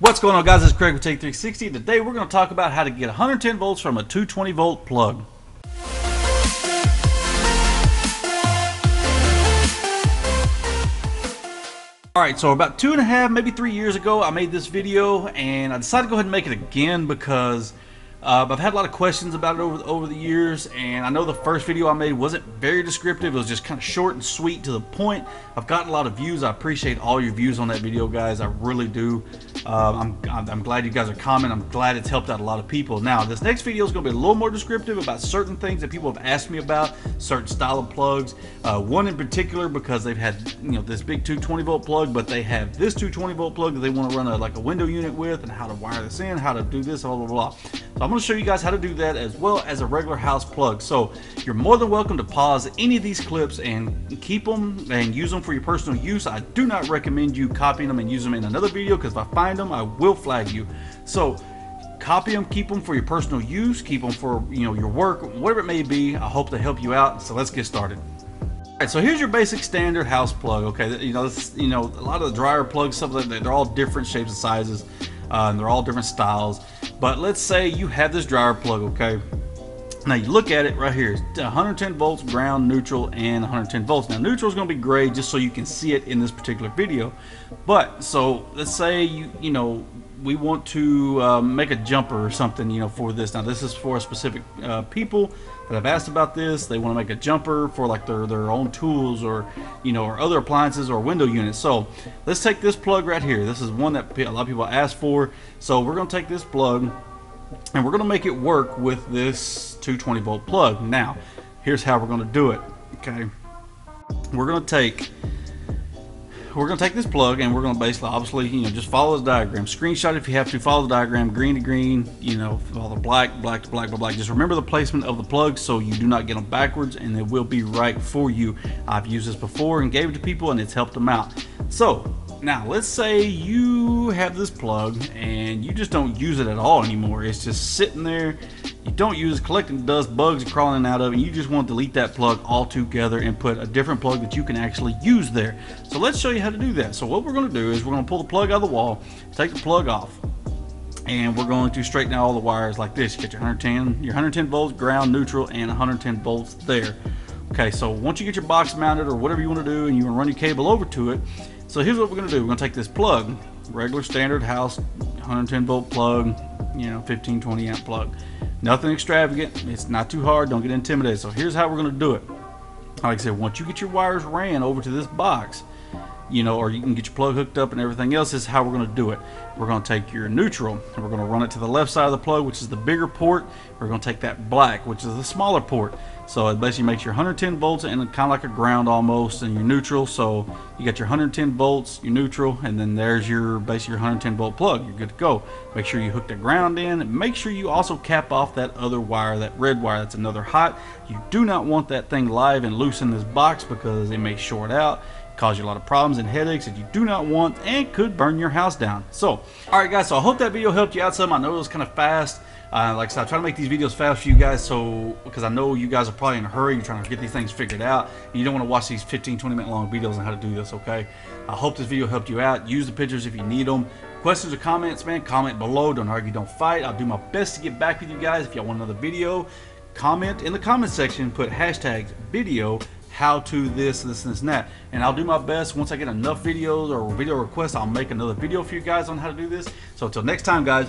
What's going on guys, it's Craig with Tech 360. Today we're going to talk about how to get 110 volts from a 220 volt plug. Alright, so about two and a half, maybe three years ago, I made this video and I decided to go ahead and make it again because uh, I've had a lot of questions about it over the, over the years, and I know the first video I made wasn't very descriptive. It was just kind of short and sweet to the point. I've gotten a lot of views. I appreciate all your views on that video, guys. I really do. Uh, I'm, I'm glad you guys are commenting. I'm glad it's helped out a lot of people. Now, this next video is going to be a little more descriptive about certain things that people have asked me about, certain style of plugs. Uh, one in particular because they've had you know this big 220 volt plug, but they have this 220 volt plug that they want to run a, like a window unit with, and how to wire this in, how to do this, blah blah blah. So I'm going to show you guys how to do that as well as a regular house plug. So you're more than welcome to pause any of these clips and keep them and use them for your personal use. I do not recommend you copying them and use them in another video because if I find them, I will flag you. So copy them, keep them for your personal use, keep them for you know your work, whatever it may be. I hope to help you out. So let's get started. All right, so here's your basic standard house plug. Okay, you know, this, you know, a lot of the dryer plugs, stuff like that, they're all different shapes and sizes, uh, and they're all different styles. But let's say you have this dryer plug, okay? Now you look at it right here, it's 110 volts, ground, neutral, and 110 volts. Now neutral is going to be gray just so you can see it in this particular video. But so let's say you you know we want to um, make a jumper or something you know for this. Now this is for specific uh, people that have asked about this. They want to make a jumper for like their their own tools or you know or other appliances or window units. So let's take this plug right here. This is one that a lot of people asked for. So we're going to take this plug and we're going to make it work with this 220 volt plug. Now, here's how we're going to do it. Okay, we're going to take we're going to take this plug and we're going to basically obviously you know just follow the diagram. Screenshot if you have to follow the diagram green to green you know follow the black black to black to black just remember the placement of the plug so you do not get them backwards and it will be right for you. I've used this before and gave it to people and it's helped them out. So now let's say you have this plug and you just don't use it at all anymore. It's just sitting there you don't use collecting dust bugs crawling out of it. And you just want to delete that plug altogether and put a different plug that you can actually use there. So let's show you how to do that. So what we're going to do is we're going to pull the plug out of the wall take the plug off and we're going to straighten out all the wires like this. You get your 110 your 110 volts ground neutral and 110 volts there. Okay so once you get your box mounted or whatever you want to do and you want to run your cable over to it so here's what we're going to do. We're going to take this plug, regular standard house 110 volt plug, you know, 15, 20 amp plug. Nothing extravagant. It's not too hard. Don't get intimidated. So here's how we're going to do it. Like I said, once you get your wires ran over to this box, you know, or you can get your plug hooked up and everything else is how we're going to do it. We're going to take your neutral and we're going to run it to the left side of the plug, which is the bigger port. We're going to take that black, which is the smaller port. So it basically makes your 110 volts and kind of like a ground almost and your neutral. So you got your 110 volts, your neutral, and then there's your basically your 110 volt plug. You're good to go. Make sure you hook the ground in. Make sure you also cap off that other wire, that red wire. That's another hot. You do not want that thing live and loose in this box because it may short out cause you a lot of problems and headaches that you do not want and could burn your house down. So, all right guys, so I hope that video helped you out some. I know it was kind of fast. Uh, like I said, I try to make these videos fast for you guys so because I know you guys are probably in a hurry. You're trying to get these things figured out. And you don't want to watch these 15, 20 minute long videos on how to do this, okay? I hope this video helped you out. Use the pictures if you need them. Questions or comments, man, comment below. Don't argue, don't fight. I'll do my best to get back with you guys. If y'all want another video, comment in the comment section. Put hashtags video how to this, this, this, and that. And I'll do my best once I get enough videos or video requests, I'll make another video for you guys on how to do this. So until next time, guys,